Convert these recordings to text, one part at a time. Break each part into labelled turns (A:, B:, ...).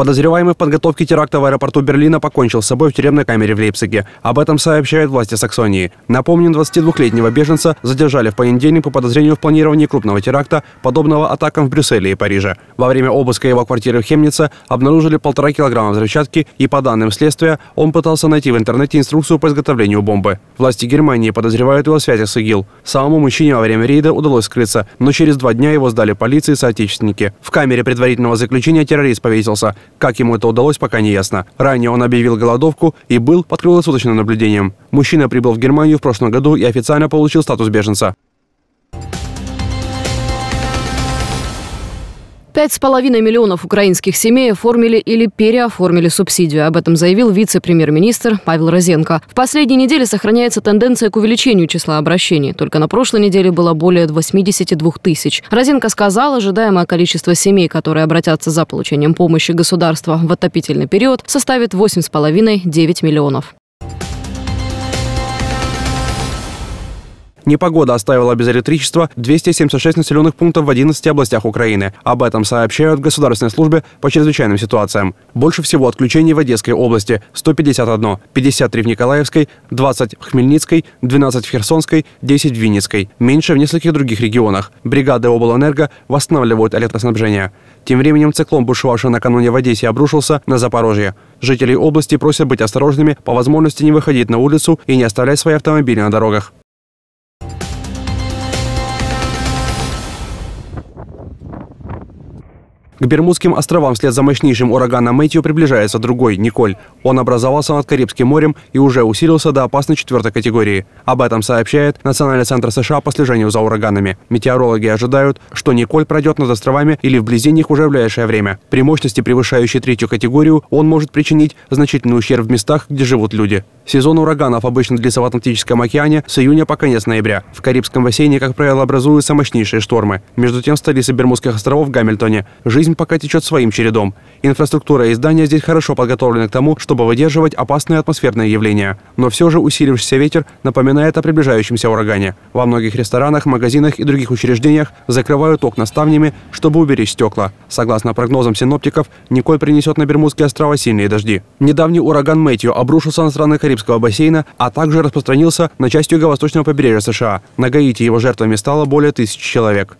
A: Подозреваемый в подготовке теракта в аэропорту Берлина покончил с собой в тюремной камере в Лейпциге. Об этом сообщают власти Саксонии. Напомним, 22-летнего беженца задержали в понедельник по подозрению в планировании крупного теракта, подобного атакам в Брюсселе и Париже. Во время обыска его квартиры в Хемнице обнаружили полтора килограмма взрывчатки, и по данным следствия, он пытался найти в интернете инструкцию по изготовлению бомбы. Власти Германии подозревают его в связи с ИГИЛ. Самому мужчине во время рейда удалось скрыться, но через два дня его сдали полиции и соотечественники. В камере предварительного заключения террорист повесился. Как ему это удалось, пока не ясно. Ранее он объявил голодовку и был под круглосуточным наблюдением. Мужчина прибыл в Германию в прошлом году и официально получил статус беженца.
B: Пять с половиной миллионов украинских семей оформили или переоформили субсидию. Об этом заявил вице-премьер-министр Павел Розенко. В последние недели сохраняется тенденция к увеличению числа обращений. Только на прошлой неделе было более 82 тысяч. Розенко сказал, ожидаемое количество семей, которые обратятся за получением помощи государства в отопительный период, составит 8,5-9 миллионов.
A: Непогода оставила без электричества 276 населенных пунктов в 11 областях Украины. Об этом сообщают в Государственной службе по чрезвычайным ситуациям. Больше всего отключений в Одесской области – 151, 53 в Николаевской, 20 в Хмельницкой, 12 в Херсонской, 10 в Винницкой. Меньше в нескольких других регионах. Бригады облэнерго восстанавливают электроснабжение. Тем временем циклон, бушевавший накануне в Одессе, обрушился на Запорожье. Жителей области просят быть осторожными, по возможности не выходить на улицу и не оставлять свои автомобили на дорогах. К Бермудским островам вслед за мощнейшим ураганом Мэтью приближается другой, Николь. Он образовался над Карибским морем и уже усилился до опасной четвертой категории. Об этом сообщает Национальный центр США по слежению за ураганами. Метеорологи ожидают, что Николь пройдет над островами или вблизи них уже в ближайшее время. При мощности, превышающей третью категорию, он может причинить значительный ущерб в местах, где живут люди. Сезон ураганов обычно длится в Атлантическом океане с июня по конец ноября. В Карибском бассейне, как правило, образуются мощнейшие штормы. Между тем, в столице Бермудских островов Гамильтоне жизнь пока течет своим чередом. Инфраструктура и здания здесь хорошо подготовлены к тому, чтобы выдерживать опасные атмосферные явления. Но все же усилившийся ветер напоминает о приближающемся урагане. Во многих ресторанах, магазинах и других учреждениях закрывают окна ставнями, чтобы уберечь стекла. Согласно прогнозам синоптиков, Николь принесет на Бермудские острова сильные дожди. Недавний ураган Мэтью обрушился на страны Карибского бассейна, а также распространился на часть юго-восточного побережья США. На Гаити его жертвами стало более тысячи человек.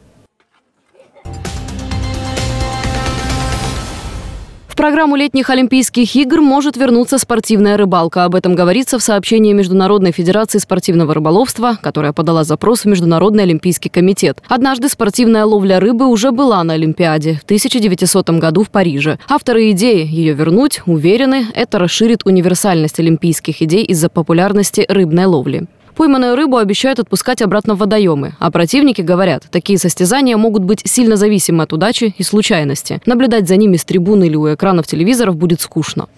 B: Программу летних Олимпийских игр может вернуться спортивная рыбалка. Об этом говорится в сообщении Международной Федерации спортивного рыболовства, которая подала запрос в Международный Олимпийский комитет. Однажды спортивная ловля рыбы уже была на Олимпиаде в 1900 году в Париже. Авторы идеи ее вернуть уверены, это расширит универсальность олимпийских идей из-за популярности рыбной ловли. Пойманную рыбу обещают отпускать обратно в водоемы, а противники говорят, такие состязания могут быть сильно зависимы от удачи и случайности. Наблюдать за ними с трибуны или у экранов телевизоров будет скучно.